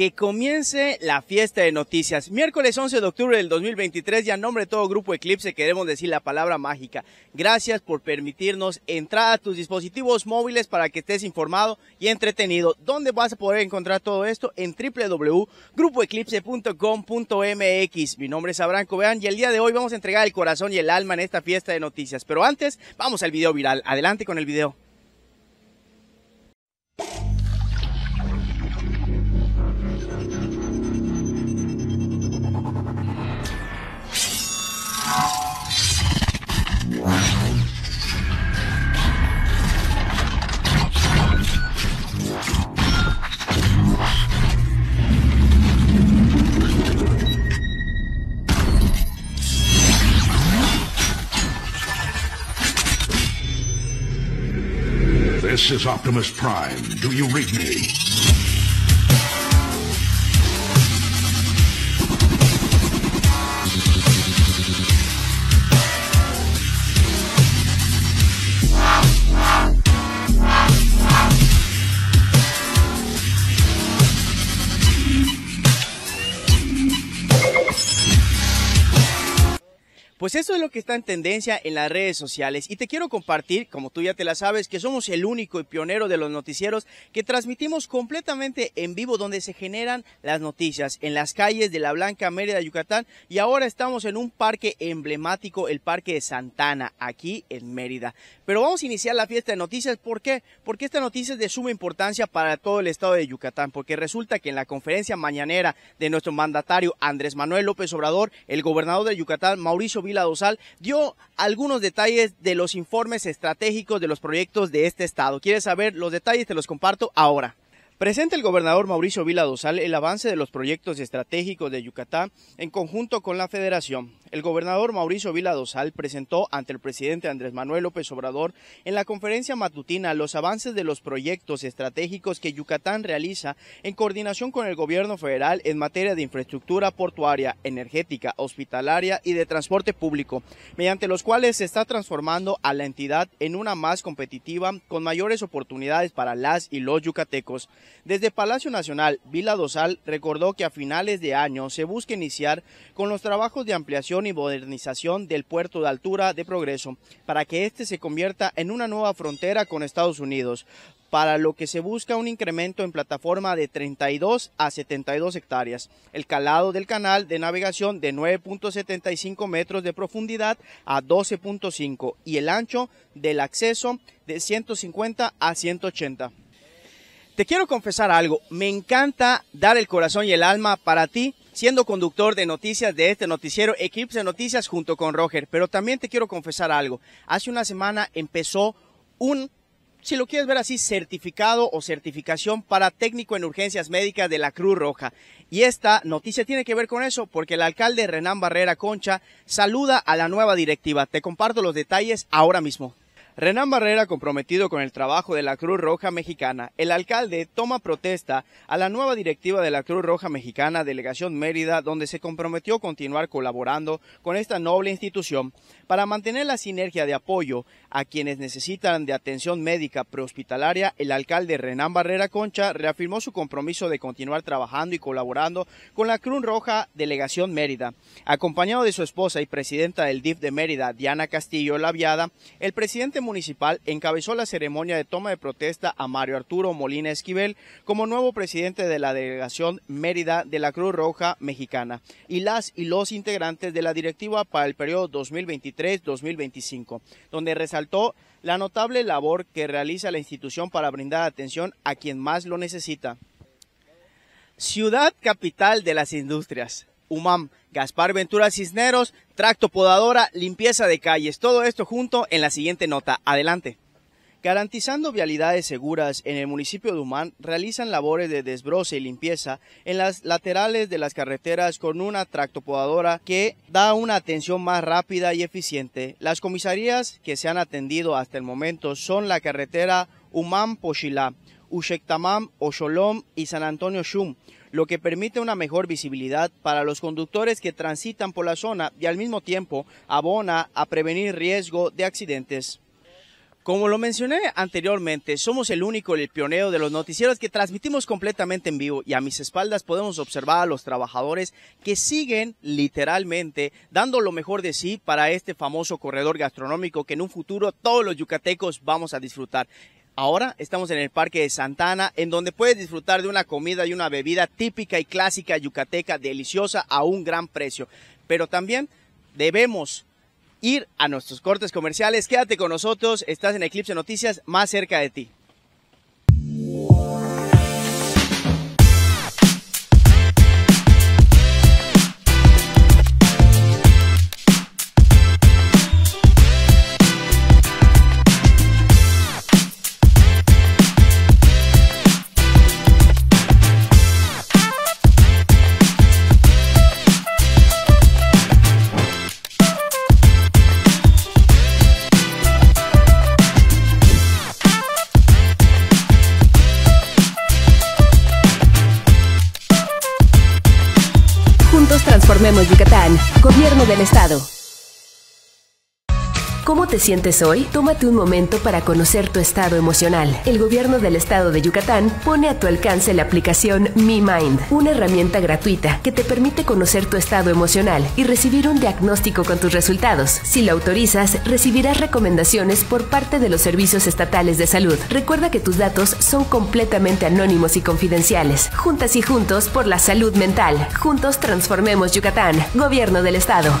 que comience la fiesta de noticias. Miércoles 11 de octubre del 2023 y a nombre de todo Grupo Eclipse queremos decir la palabra mágica. Gracias por permitirnos entrar a tus dispositivos móviles para que estés informado y entretenido. ¿Dónde vas a poder encontrar todo esto? En www.grupoeclipse.com.mx. Mi nombre es Abraham Cobean y el día de hoy vamos a entregar el corazón y el alma en esta fiesta de noticias. Pero antes, vamos al video viral. Adelante con el video. This is Optimus Prime. Do you read me? Lo que está en tendencia en las redes sociales y te quiero compartir, como tú ya te la sabes, que somos el único y pionero de los noticieros que transmitimos completamente en vivo donde se generan las noticias en las calles de la Blanca Mérida, Yucatán y ahora estamos en un parque emblemático, el Parque de Santana, aquí en Mérida. Pero vamos a iniciar la fiesta de noticias, ¿por qué? Porque esta noticia es de suma importancia para todo el estado de Yucatán, porque resulta que en la conferencia mañanera de nuestro mandatario Andrés Manuel López Obrador, el gobernador de Yucatán, Mauricio Vila Dosal dio algunos detalles de los informes estratégicos de los proyectos de este estado. ¿Quieres saber los detalles? Te los comparto ahora. Presenta el gobernador Mauricio Vila Dosal el avance de los proyectos estratégicos de Yucatán en conjunto con la Federación. El gobernador Mauricio Vila Dosal presentó ante el presidente Andrés Manuel López Obrador en la conferencia matutina los avances de los proyectos estratégicos que Yucatán realiza en coordinación con el gobierno federal en materia de infraestructura portuaria, energética, hospitalaria y de transporte público, mediante los cuales se está transformando a la entidad en una más competitiva con mayores oportunidades para las y los yucatecos. Desde Palacio Nacional, Vila Dosal recordó que a finales de año se busca iniciar con los trabajos de ampliación y modernización del puerto de altura de Progreso para que éste se convierta en una nueva frontera con Estados Unidos, para lo que se busca un incremento en plataforma de 32 a 72 hectáreas, el calado del canal de navegación de 9.75 metros de profundidad a 12.5 y el ancho del acceso de 150 a 180. Te quiero confesar algo, me encanta dar el corazón y el alma para ti siendo conductor de noticias de este noticiero Eclipse Noticias junto con Roger, pero también te quiero confesar algo. Hace una semana empezó un si lo quieres ver así, certificado o certificación para técnico en urgencias médicas de la Cruz Roja. Y esta noticia tiene que ver con eso, porque el alcalde Renán Barrera Concha saluda a la nueva directiva. Te comparto los detalles ahora mismo. Renán Barrera, comprometido con el trabajo de la Cruz Roja Mexicana, el alcalde toma protesta a la nueva directiva de la Cruz Roja Mexicana, Delegación Mérida, donde se comprometió a continuar colaborando con esta noble institución para mantener la sinergia de apoyo a quienes necesitan de atención médica prehospitalaria. El alcalde Renán Barrera Concha reafirmó su compromiso de continuar trabajando y colaborando con la Cruz Roja Delegación Mérida. Acompañado de su esposa y presidenta del DIF de Mérida, Diana Castillo Laviada, el presidente municipal encabezó la ceremonia de toma de protesta a Mario Arturo Molina Esquivel como nuevo presidente de la delegación Mérida de la Cruz Roja Mexicana y las y los integrantes de la directiva para el periodo 2023-2025, donde resaltó la notable labor que realiza la institución para brindar atención a quien más lo necesita. Ciudad capital de las industrias. UMAM, Gaspar Ventura Cisneros, tracto podadora, limpieza de calles, todo esto junto en la siguiente nota. Adelante. Garantizando vialidades seguras en el municipio de Humán, realizan labores de desbroce y limpieza en las laterales de las carreteras con una tractopodadora que da una atención más rápida y eficiente. Las comisarías que se han atendido hasta el momento son la carretera Humán-Pochilá, Ushektamam, Osholom y San Antonio Shum, lo que permite una mejor visibilidad para los conductores que transitan por la zona y al mismo tiempo abona a prevenir riesgo de accidentes. Como lo mencioné anteriormente, somos el único y el pionero de los noticieros que transmitimos completamente en vivo y a mis espaldas podemos observar a los trabajadores que siguen literalmente dando lo mejor de sí para este famoso corredor gastronómico que en un futuro todos los yucatecos vamos a disfrutar. Ahora estamos en el Parque de Santana, en donde puedes disfrutar de una comida y una bebida típica y clásica yucateca, deliciosa a un gran precio. Pero también debemos ir a nuestros cortes comerciales. Quédate con nosotros, estás en Eclipse Noticias más cerca de ti. Sientes hoy? Tómate un momento para conocer tu estado emocional. El gobierno del estado de Yucatán pone a tu alcance la aplicación Mi Mind, una herramienta gratuita que te permite conocer tu estado emocional y recibir un diagnóstico con tus resultados. Si lo autorizas, recibirás recomendaciones por parte de los servicios estatales de salud. Recuerda que tus datos son completamente anónimos y confidenciales. Juntas y juntos por la salud mental. Juntos transformemos Yucatán, gobierno del estado.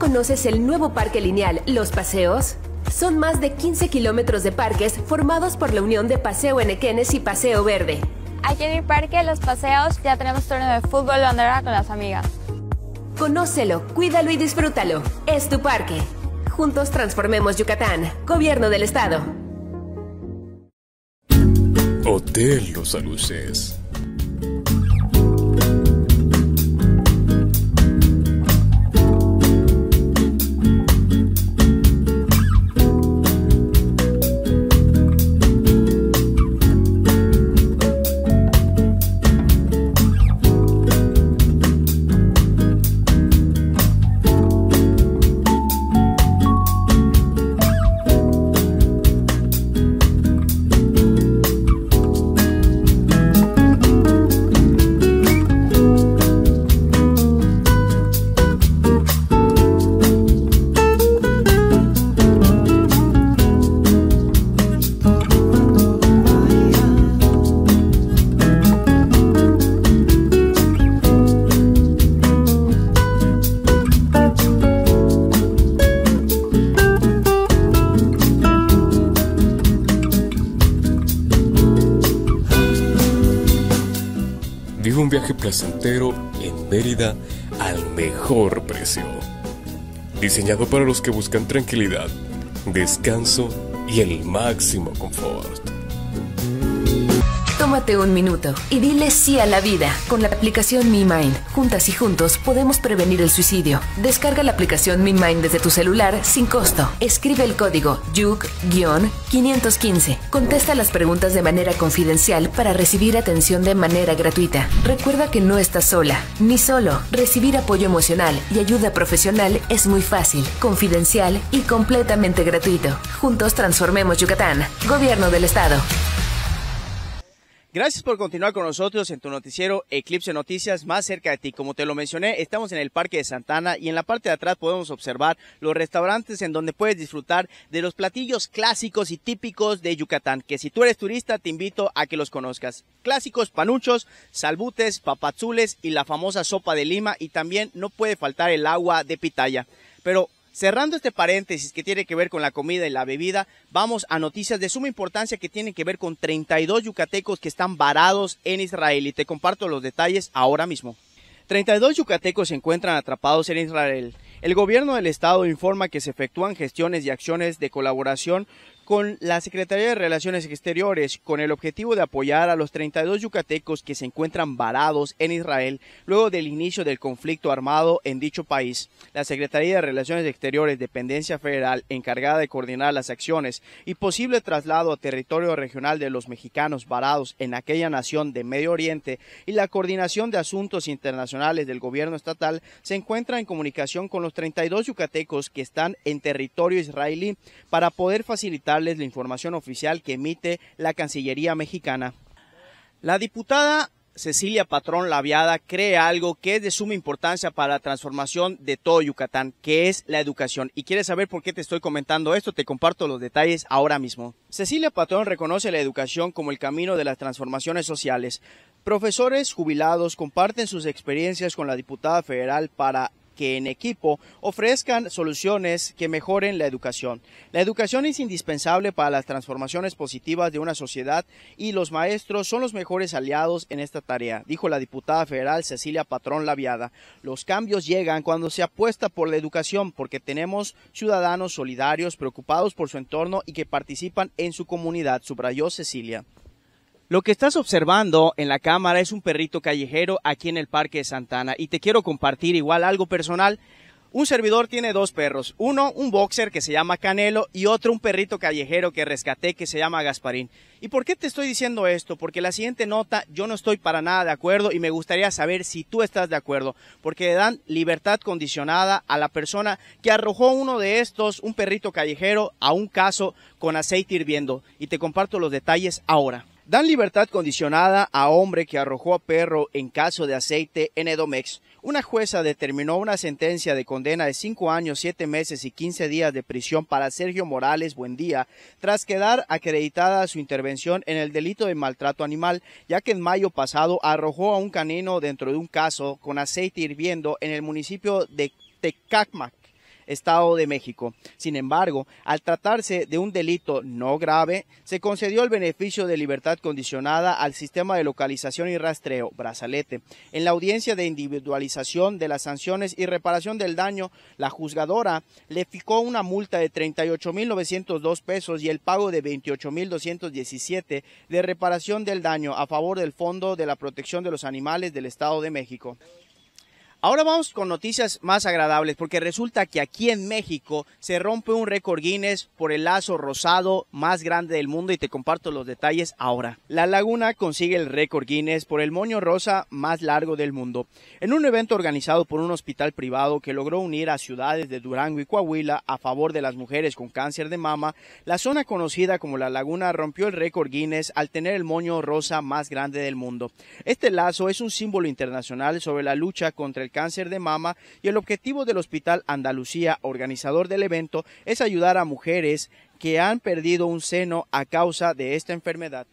Conoces el nuevo parque lineal Los Paseos? Son más de 15 kilómetros de parques formados por la unión de Paseo Enequenes y Paseo Verde. Aquí en mi parque Los Paseos ya tenemos turno de fútbol bandera con las amigas. Conócelo, cuídalo y disfrútalo. Es tu parque. Juntos transformemos Yucatán. Gobierno del Estado. Hotel Los Aluces viaje placentero en Mérida al mejor precio. Diseñado para los que buscan tranquilidad, descanso y el máximo confort. Tómate un minuto y dile sí a la vida con la aplicación Mi Mind. Juntas y juntos podemos prevenir el suicidio. Descarga la aplicación Mi Mind desde tu celular sin costo. Escribe el código YUG-515. Contesta las preguntas de manera confidencial para recibir atención de manera gratuita. Recuerda que no estás sola ni solo. Recibir apoyo emocional y ayuda profesional es muy fácil, confidencial y completamente gratuito. Juntos transformemos Yucatán. Gobierno del Estado. Gracias por continuar con nosotros en tu noticiero Eclipse Noticias más cerca de ti. Como te lo mencioné, estamos en el Parque de Santana y en la parte de atrás podemos observar los restaurantes en donde puedes disfrutar de los platillos clásicos y típicos de Yucatán, que si tú eres turista te invito a que los conozcas. Clásicos panuchos, salbutes, papazules y la famosa sopa de lima y también no puede faltar el agua de pitaya. Pero Cerrando este paréntesis que tiene que ver con la comida y la bebida, vamos a noticias de suma importancia que tienen que ver con 32 yucatecos que están varados en Israel y te comparto los detalles ahora mismo. 32 yucatecos se encuentran atrapados en Israel. El gobierno del estado informa que se efectúan gestiones y acciones de colaboración con la Secretaría de Relaciones Exteriores con el objetivo de apoyar a los 32 yucatecos que se encuentran varados en Israel luego del inicio del conflicto armado en dicho país. La Secretaría de Relaciones Exteriores, dependencia federal encargada de coordinar las acciones y posible traslado a territorio regional de los mexicanos varados en aquella nación de Medio Oriente y la coordinación de asuntos internacionales del gobierno estatal se encuentra en comunicación con los 32 yucatecos que están en territorio israelí para poder facilitarles la información oficial que emite la Cancillería mexicana. La diputada Cecilia Patrón Laviada cree algo que es de suma importancia para la transformación de todo Yucatán, que es la educación. Y quieres saber por qué te estoy comentando esto, te comparto los detalles ahora mismo. Cecilia Patrón reconoce la educación como el camino de las transformaciones sociales. Profesores jubilados comparten sus experiencias con la diputada federal para que en equipo ofrezcan soluciones que mejoren la educación. La educación es indispensable para las transformaciones positivas de una sociedad y los maestros son los mejores aliados en esta tarea, dijo la diputada federal Cecilia Patrón Laviada. Los cambios llegan cuando se apuesta por la educación porque tenemos ciudadanos solidarios preocupados por su entorno y que participan en su comunidad, subrayó Cecilia. Lo que estás observando en la cámara es un perrito callejero aquí en el Parque de Santana y te quiero compartir igual algo personal. Un servidor tiene dos perros, uno un boxer que se llama Canelo y otro un perrito callejero que rescaté que se llama Gasparín. ¿Y por qué te estoy diciendo esto? Porque la siguiente nota yo no estoy para nada de acuerdo y me gustaría saber si tú estás de acuerdo, porque dan libertad condicionada a la persona que arrojó uno de estos, un perrito callejero, a un caso con aceite hirviendo. Y te comparto los detalles ahora. Dan libertad condicionada a hombre que arrojó a perro en caso de aceite en Edomex. Una jueza determinó una sentencia de condena de cinco años, siete meses y quince días de prisión para Sergio Morales Buendía, tras quedar acreditada su intervención en el delito de maltrato animal, ya que en mayo pasado arrojó a un canino dentro de un caso con aceite hirviendo en el municipio de Tecacmac. Estado de México. Sin embargo, al tratarse de un delito no grave, se concedió el beneficio de libertad condicionada al sistema de localización y rastreo, brazalete. En la audiencia de individualización de las sanciones y reparación del daño, la juzgadora le fijó una multa de 38.902 pesos y el pago de 28.217 de reparación del daño a favor del Fondo de la Protección de los Animales del Estado de México. Ahora vamos con noticias más agradables porque resulta que aquí en México se rompe un récord Guinness por el lazo rosado más grande del mundo y te comparto los detalles ahora. La laguna consigue el récord Guinness por el moño rosa más largo del mundo. En un evento organizado por un hospital privado que logró unir a ciudades de Durango y Coahuila a favor de las mujeres con cáncer de mama, la zona conocida como la laguna rompió el récord Guinness al tener el moño rosa más grande del mundo. Este lazo es un símbolo internacional sobre la lucha contra el cáncer de mama y el objetivo del Hospital Andalucía, organizador del evento, es ayudar a mujeres que han perdido un seno a causa de esta enfermedad.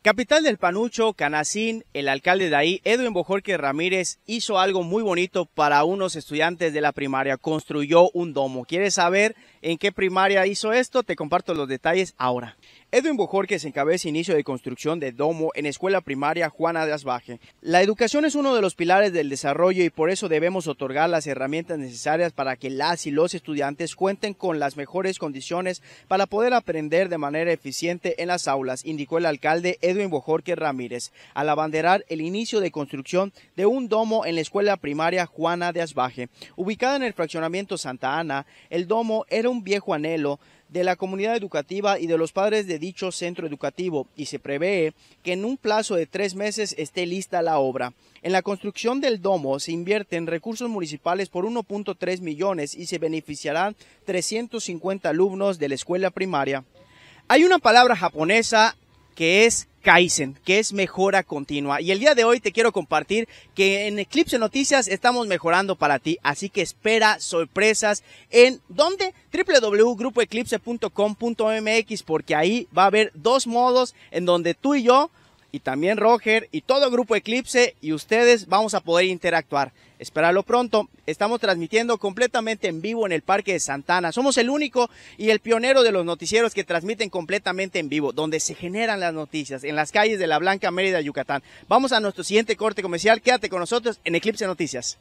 Capital del Panucho, Canacín, el alcalde de ahí, Edwin Bojorque Ramírez, hizo algo muy bonito para unos estudiantes de la primaria. Construyó un domo. ¿Quieres saber en qué primaria hizo esto? Te comparto los detalles ahora. Edwin Bojorquez encabeza inicio de construcción de domo en escuela primaria Juana de Asbaje. La educación es uno de los pilares del desarrollo y por eso debemos otorgar las herramientas necesarias para que las y los estudiantes cuenten con las mejores condiciones para poder aprender de manera eficiente en las aulas, indicó el alcalde Edwin Bojorquez Ramírez, al abanderar el inicio de construcción de un domo en la escuela primaria Juana de Asbaje. Ubicada en el fraccionamiento Santa Ana, el domo era un viejo anhelo de la comunidad educativa y de los padres de dicho centro educativo y se prevé que en un plazo de tres meses esté lista la obra. En la construcción del domo se invierten recursos municipales por 1.3 millones y se beneficiarán 350 alumnos de la escuela primaria. Hay una palabra japonesa que es Kaizen, que es mejora continua. Y el día de hoy te quiero compartir que en Eclipse Noticias estamos mejorando para ti, así que espera sorpresas en donde www.grupoeclipse.com.mx porque ahí va a haber dos modos en donde tú y yo y también Roger y todo el grupo Eclipse y ustedes vamos a poder interactuar. Espéralo pronto. Estamos transmitiendo completamente en vivo en el Parque de Santana. Somos el único y el pionero de los noticieros que transmiten completamente en vivo, donde se generan las noticias, en las calles de la Blanca Mérida, Yucatán. Vamos a nuestro siguiente corte comercial. Quédate con nosotros en Eclipse Noticias.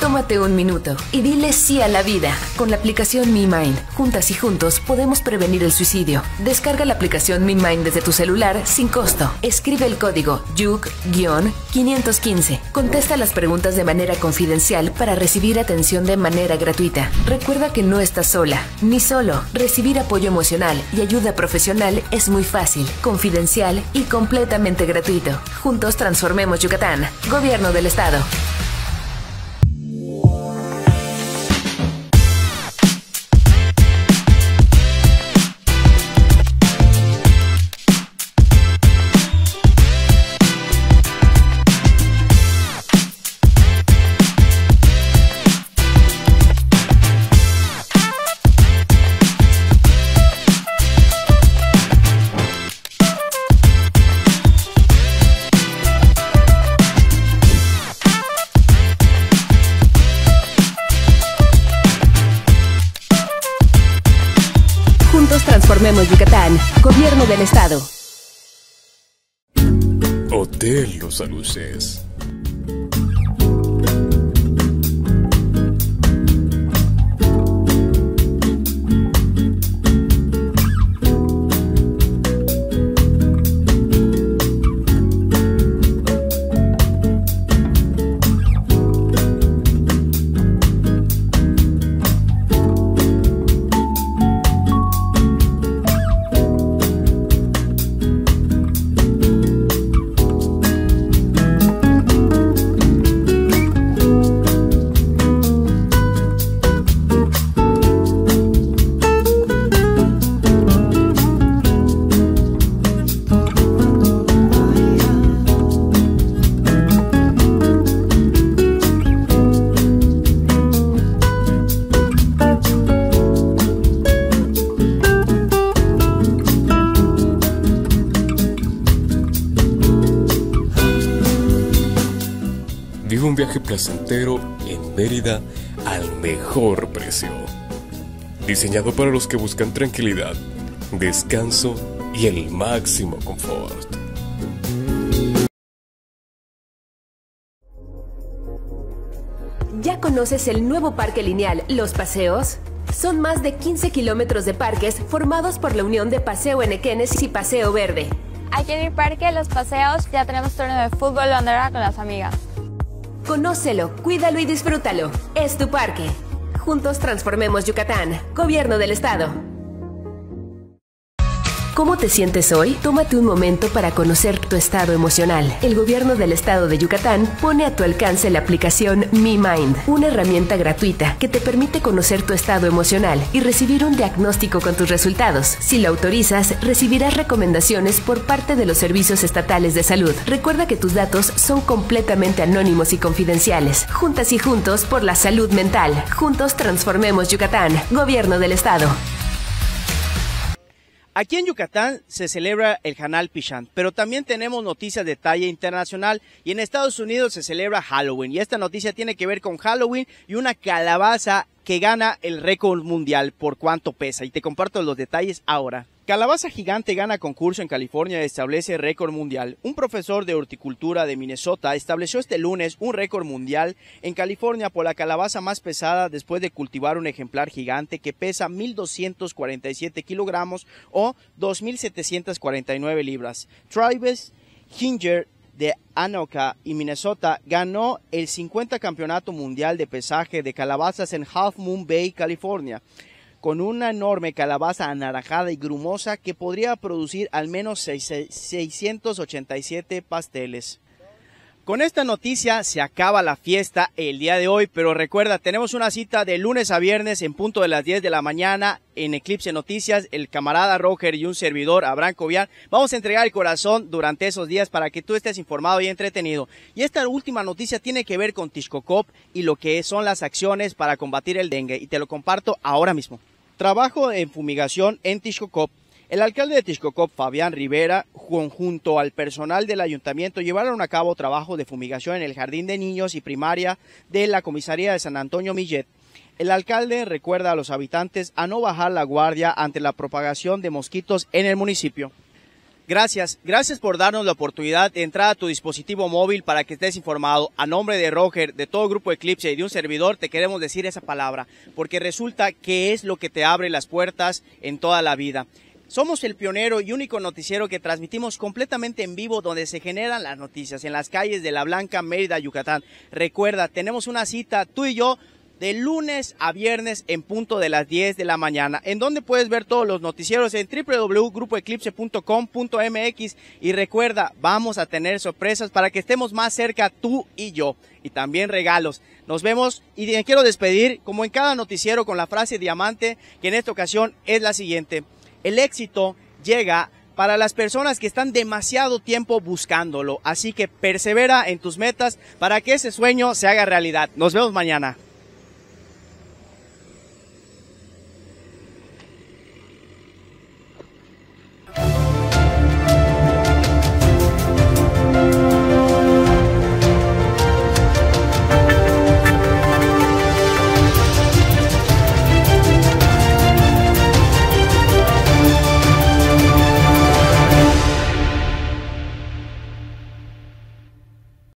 Tómate un minuto y dile sí a la vida con la aplicación Mi Mind. Juntas y juntos podemos prevenir el suicidio. Descarga la aplicación Mi Mind desde tu celular sin costo. Escribe el código YUG-515. Contesta las preguntas de manera confidencial para recibir atención de manera gratuita. Recuerda que no estás sola ni solo. Recibir apoyo emocional y ayuda profesional es muy fácil, confidencial y completamente gratuito. Juntos transformemos Yucatán. Gobierno del Estado. Transformemos Yucatán. Gobierno del Estado. Hotel Los Aluces. Viaje placentero en Mérida al mejor precio. Diseñado para los que buscan tranquilidad, descanso y el máximo confort. ¿Ya conoces el nuevo parque lineal Los Paseos? Son más de 15 kilómetros de parques formados por la unión de Paseo Enequenes y Paseo Verde. Aquí en mi parque, Los Paseos, ya tenemos turno de fútbol bandera con las amigas. Conócelo, cuídalo y disfrútalo. Es tu parque. Juntos transformemos Yucatán. Gobierno del Estado. ¿Cómo te sientes hoy? Tómate un momento para conocer tu estado emocional. El gobierno del estado de Yucatán pone a tu alcance la aplicación Mi Mind, una herramienta gratuita que te permite conocer tu estado emocional y recibir un diagnóstico con tus resultados. Si lo autorizas, recibirás recomendaciones por parte de los servicios estatales de salud. Recuerda que tus datos son completamente anónimos y confidenciales. Juntas y juntos por la salud mental. Juntos transformemos Yucatán. Gobierno del estado. Aquí en Yucatán se celebra el Hanal Pichán, pero también tenemos noticias de talla internacional y en Estados Unidos se celebra Halloween. Y esta noticia tiene que ver con Halloween y una calabaza que gana el récord mundial por cuánto pesa y te comparto los detalles ahora. Calabaza gigante gana concurso en California y establece récord mundial. Un profesor de horticultura de Minnesota estableció este lunes un récord mundial en California por la calabaza más pesada después de cultivar un ejemplar gigante que pesa 1.247 kilogramos o 2.749 libras. Travis Hinger de Anoka y Minnesota ganó el 50 campeonato mundial de pesaje de calabazas en Half Moon Bay, California con una enorme calabaza anaranjada y grumosa que podría producir al menos 687 pasteles. Con esta noticia se acaba la fiesta el día de hoy, pero recuerda, tenemos una cita de lunes a viernes en punto de las 10 de la mañana en Eclipse Noticias, el camarada Roger y un servidor, Abraham Cobian. Vamos a entregar el corazón durante esos días para que tú estés informado y entretenido. Y esta última noticia tiene que ver con Tishkokop y lo que son las acciones para combatir el dengue y te lo comparto ahora mismo. Trabajo en fumigación en Tishkokop. El alcalde de Tishkokop, Fabián Rivera, junto al personal del ayuntamiento, llevaron a cabo trabajo de fumigación en el jardín de niños y primaria de la comisaría de San Antonio Millet. El alcalde recuerda a los habitantes a no bajar la guardia ante la propagación de mosquitos en el municipio. Gracias, gracias por darnos la oportunidad de entrar a tu dispositivo móvil para que estés informado. A nombre de Roger, de todo grupo Eclipse y de un servidor, te queremos decir esa palabra, porque resulta que es lo que te abre las puertas en toda la vida. Somos el pionero y único noticiero que transmitimos completamente en vivo donde se generan las noticias en las calles de La Blanca, Mérida, Yucatán. Recuerda, tenemos una cita tú y yo de lunes a viernes en punto de las 10 de la mañana, en donde puedes ver todos los noticieros en www.grupoeclipse.com.mx y recuerda, vamos a tener sorpresas para que estemos más cerca tú y yo y también regalos. Nos vemos y me quiero despedir como en cada noticiero con la frase diamante que en esta ocasión es la siguiente. El éxito llega para las personas que están demasiado tiempo buscándolo, así que persevera en tus metas para que ese sueño se haga realidad. Nos vemos mañana.